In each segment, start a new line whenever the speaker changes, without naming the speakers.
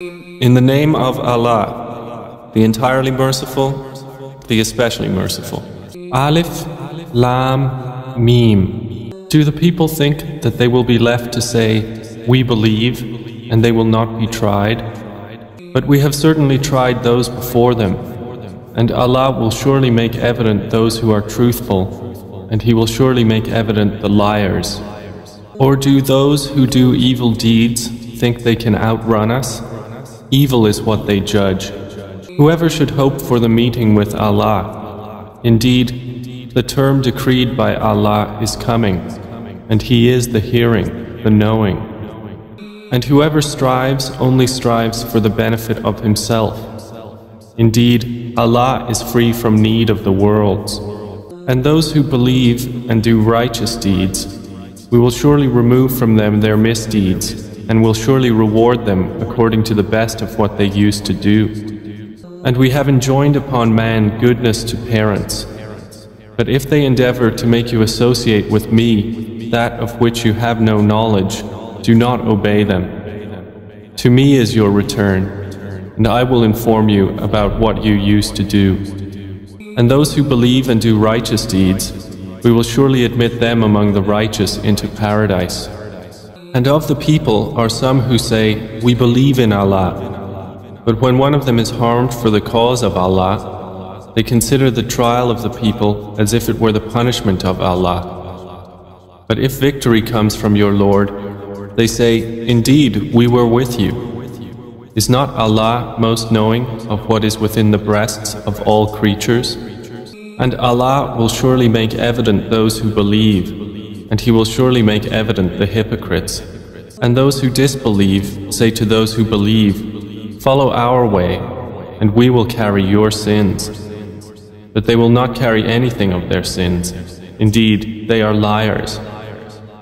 In the name of Allah, the entirely merciful, the especially merciful. Alif, Lam, Mim. Do the people think that they will be left to say, We believe, and they will not be tried? But we have certainly tried those before them, and Allah will surely make evident those who are truthful, and He will surely make evident the liars. Or do those who do evil deeds think they can outrun us? Evil is what they judge. Whoever should hope for the meeting with Allah, indeed, the term decreed by Allah is coming, and He is the hearing, the knowing. And whoever strives only strives for the benefit of himself. Indeed, Allah is free from need of the worlds. And those who believe and do righteous deeds, we will surely remove from them their misdeeds and will surely reward them according to the best of what they used to do. And we have enjoined upon man goodness to parents. But if they endeavor to make you associate with me that of which you have no knowledge, do not obey them. To me is your return, and I will inform you about what you used to do. And those who believe and do righteous deeds, we will surely admit them among the righteous into paradise. And of the people are some who say, We believe in Allah. But when one of them is harmed for the cause of Allah, they consider the trial of the people as if it were the punishment of Allah. But if victory comes from your Lord, they say, Indeed, we were with you. Is not Allah most knowing of what is within the breasts of all creatures? And Allah will surely make evident those who believe, and He will surely make evident the hypocrites. And those who disbelieve say to those who believe, Follow our way, and we will carry your sins. But they will not carry anything of their sins. Indeed, they are liars.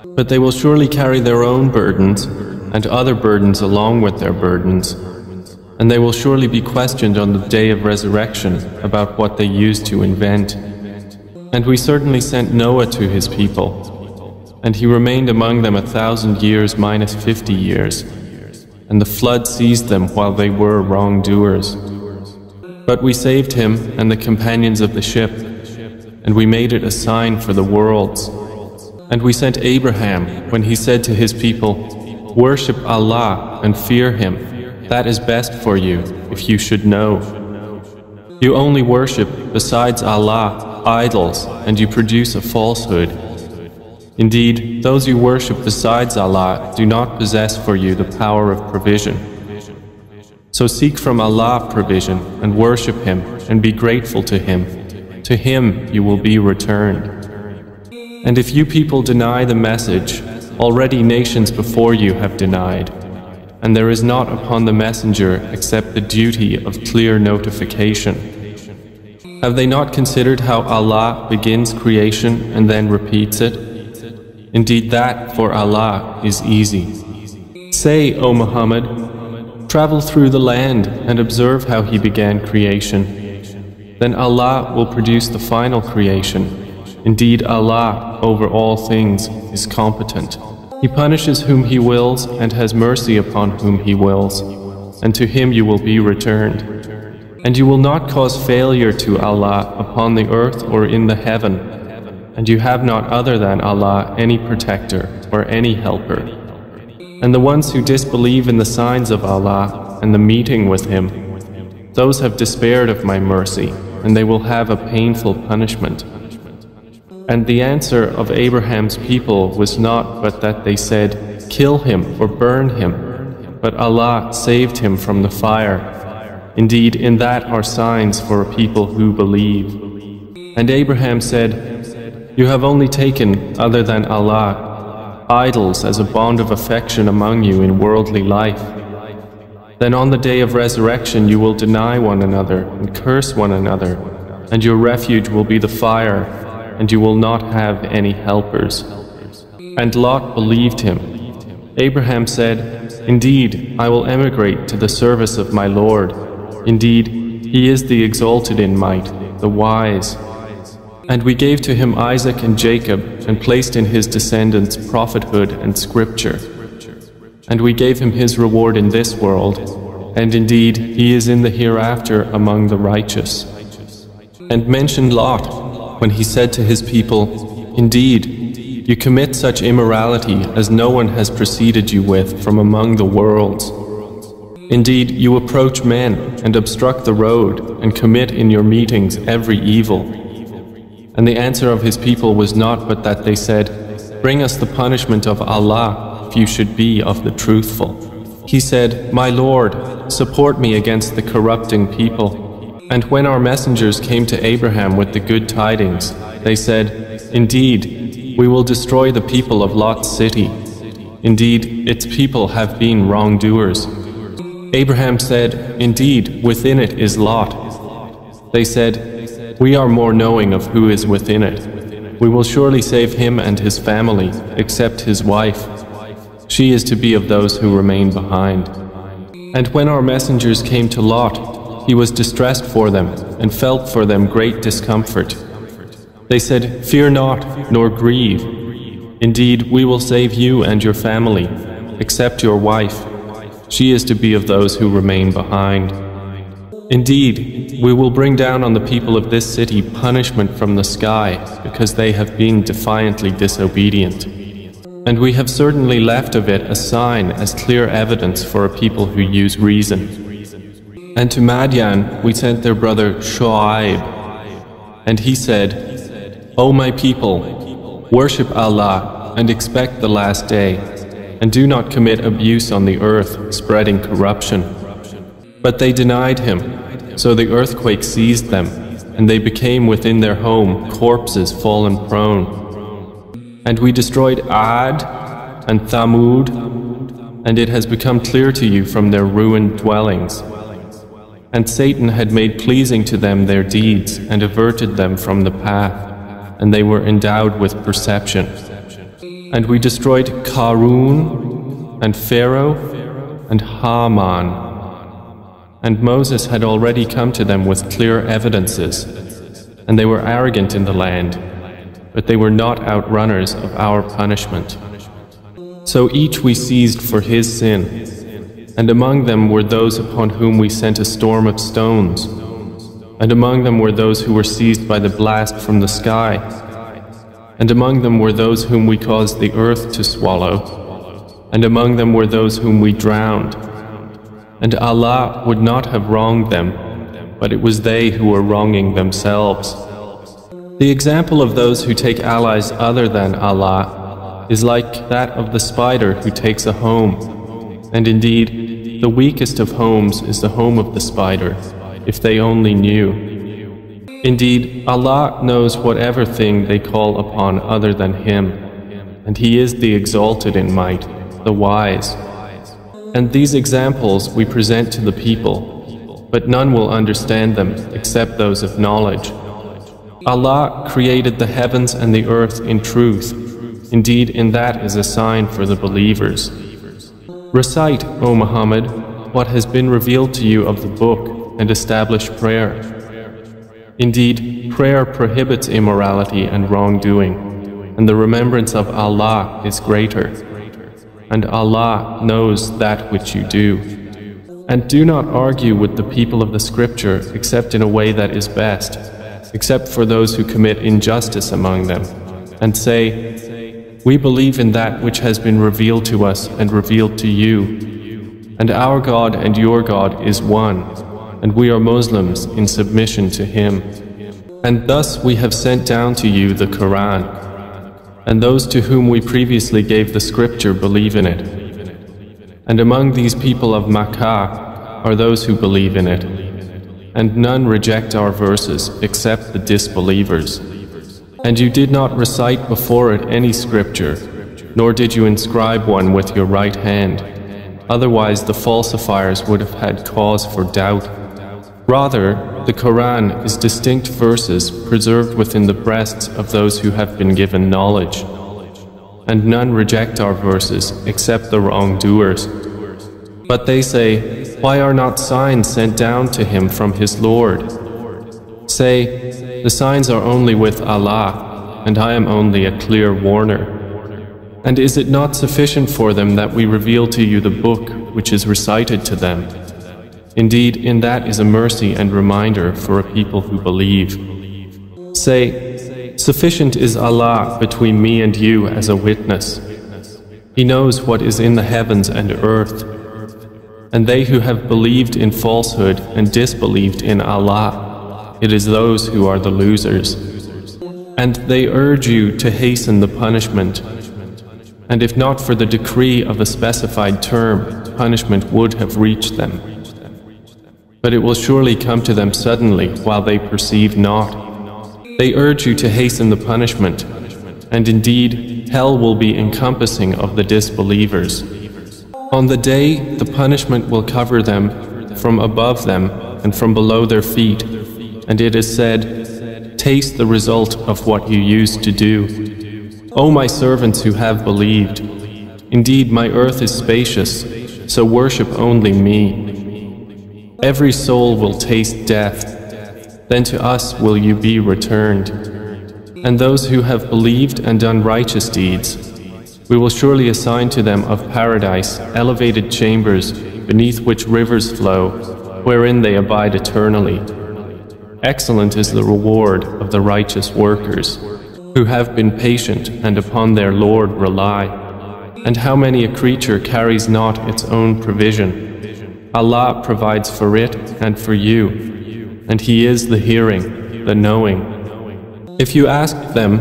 But they will surely carry their own burdens and other burdens along with their burdens. And they will surely be questioned on the day of resurrection about what they used to invent. And we certainly sent Noah to his people, and he remained among them a thousand years minus fifty years, and the flood seized them while they were wrongdoers. But we saved him and the companions of the ship, and we made it a sign for the worlds. And we sent Abraham when he said to his people, Worship Allah and fear Him. That is best for you, if you should know. You only worship, besides Allah, idols, and you produce a falsehood. Indeed, those you worship besides Allah do not possess for you the power of provision. So seek from Allah provision and worship Him and be grateful to Him. To Him you will be returned. And if you people deny the message, already nations before you have denied. And there is not upon the messenger except the duty of clear notification. Have they not considered how Allah begins creation and then repeats it? Indeed, that for Allah is easy. Say, O Muhammad, travel through the land and observe how He began creation. Then Allah will produce the final creation Indeed, Allah over all things is competent. He punishes whom He wills and has mercy upon whom He wills, and to Him you will be returned. And you will not cause failure to Allah upon the earth or in the heaven, and you have not other than Allah any protector or any helper. And the ones who disbelieve in the signs of Allah and the meeting with Him, those have despaired of my mercy, and they will have a painful punishment. And the answer of Abraham's people was not but that they said, Kill him or burn him. But Allah saved him from the fire. Indeed, in that are signs for a people who believe. And Abraham said, You have only taken, other than Allah, idols as a bond of affection among you in worldly life. Then on the day of resurrection you will deny one another and curse one another, and your refuge will be the fire and you will not have any helpers. And Lot believed him. Abraham said, Indeed, I will emigrate to the service of my Lord. Indeed, he is the exalted in might, the wise. And we gave to him Isaac and Jacob, and placed in his descendants prophethood and scripture. And we gave him his reward in this world, and indeed he is in the hereafter among the righteous. And mentioned Lot when he said to his people, Indeed, you commit such immorality as no one has preceded you with from among the worlds. Indeed, you approach men and obstruct the road and commit in your meetings every evil. And the answer of his people was not but that they said, Bring us the punishment of Allah if you should be of the truthful. He said, My Lord, support me against the corrupting people. And when our messengers came to Abraham with the good tidings, they said, Indeed, we will destroy the people of Lot's city. Indeed, its people have been wrongdoers. Abraham said, Indeed, within it is Lot. They said, We are more knowing of who is within it. We will surely save him and his family, except his wife she is to be of those who remain behind. And when our messengers came to Lot, he was distressed for them and felt for them great discomfort. They said, Fear not, nor grieve. Indeed, we will save you and your family, except your wife. She is to be of those who remain behind. Indeed, we will bring down on the people of this city punishment from the sky because they have been defiantly disobedient. And we have certainly left of it a sign as clear evidence for a people who use reason. And to Madian we sent their brother Shu'aib. And he said, O my people, worship Allah and expect the last day, and do not commit abuse on the earth, spreading corruption. But they denied him, so the earthquake seized them, and they became within their home corpses fallen prone. And we destroyed Ad and Thamud, and it has become clear to you from their ruined dwellings. And Satan had made pleasing to them their deeds and averted them from the path, and they were endowed with perception. And we destroyed Karun and Pharaoh and Haman. And Moses had already come to them with clear evidences, and they were arrogant in the land but they were not outrunners of our punishment. So each we seized for his sin, and among them were those upon whom we sent a storm of stones, and among them were those who were seized by the blast from the sky, and among them were those whom we caused the earth to swallow, and among them were those whom we drowned. And Allah would not have wronged them, but it was they who were wronging themselves. The example of those who take allies other than Allah is like that of the spider who takes a home. And indeed, the weakest of homes is the home of the spider, if they only knew. Indeed, Allah knows whatever thing they call upon other than Him, and He is the exalted in might, the wise. And these examples we present to the people, but none will understand them except those of knowledge. Allah created the heavens and the earth in truth. Indeed, in that is a sign for the believers. Recite, O Muhammad, what has been revealed to you of the book and establish prayer. Indeed, prayer prohibits immorality and wrongdoing, and the remembrance of Allah is greater. And Allah knows that which you do. And do not argue with the people of the scripture except in a way that is best except for those who commit injustice among them, and say, We believe in that which has been revealed to us and revealed to you, and our God and your God is one, and we are Muslims in submission to Him. And thus we have sent down to you the Quran, and those to whom we previously gave the scripture believe in it. And among these people of Makkah are those who believe in it and none reject our verses except the disbelievers. And you did not recite before it any scripture, nor did you inscribe one with your right hand. Otherwise, the falsifiers would have had cause for doubt. Rather, the Quran is distinct verses preserved within the breasts of those who have been given knowledge. And none reject our verses except the wrongdoers. But they say, why are not signs sent down to him from his Lord? Say, The signs are only with Allah, and I am only a clear warner. And is it not sufficient for them that we reveal to you the book which is recited to them? Indeed, in that is a mercy and reminder for a people who believe. Say, Sufficient is Allah between me and you as a witness. He knows what is in the heavens and earth. And they who have believed in falsehood and disbelieved in Allah, it is those who are the losers. And they urge you to hasten the punishment. And if not for the decree of a specified term, punishment would have reached them. But it will surely come to them suddenly while they perceive not. They urge you to hasten the punishment, and indeed, hell will be encompassing of the disbelievers. On the day, the punishment will cover them from above them and from below their feet, and it is said, Taste the result of what you used to do. O my servants who have believed, indeed my earth is spacious, so worship only me. Every soul will taste death, then to us will you be returned. And those who have believed and done righteous deeds, we will surely assign to them of paradise elevated chambers beneath which rivers flow, wherein they abide eternally. Excellent is the reward of the righteous workers, who have been patient and upon their Lord rely. And how many a creature carries not its own provision? Allah provides for it and for you, and He is the hearing, the knowing. If you ask them,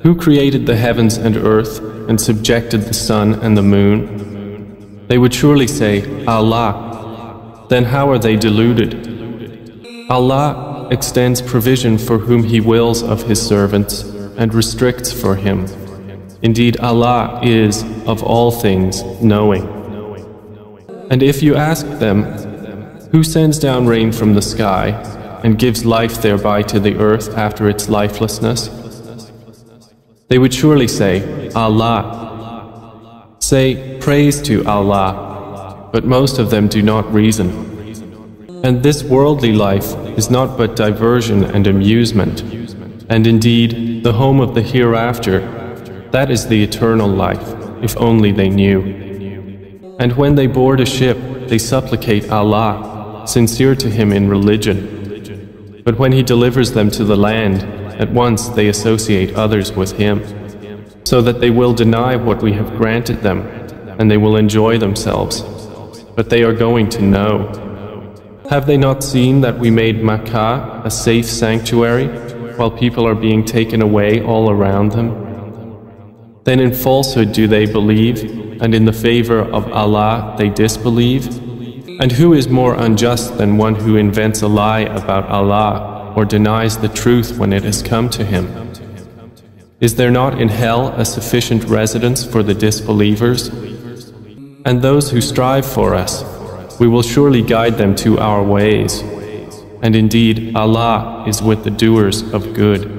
Who created the heavens and earth and subjected the sun and the moon? They would surely say, Allah. Then how are they deluded? Allah extends provision for whom He wills of His servants and restricts for him. Indeed, Allah is, of all things, knowing. And if you ask them, Who sends down rain from the sky and gives life thereby to the earth after its lifelessness? They would surely say, Allah. Say, Praise to Allah, but most of them do not reason. And this worldly life is not but diversion and amusement, and indeed, the home of the hereafter that is the eternal life, if only they knew. And when they board a ship, they supplicate Allah, sincere to Him in religion. But when He delivers them to the land, at once they associate others with Him, so that they will deny what we have granted them, and they will enjoy themselves. But they are going to know. Have they not seen that we made Makkah a safe sanctuary, while people are being taken away all around them? Then in falsehood do they believe, and in the favor of Allah they disbelieve? And who is more unjust than one who invents a lie about Allah or denies the truth when it has come to him? Is there not in hell a sufficient residence for the disbelievers? And those who strive for us, we will surely guide them to our ways. And indeed, Allah is with the doers of good.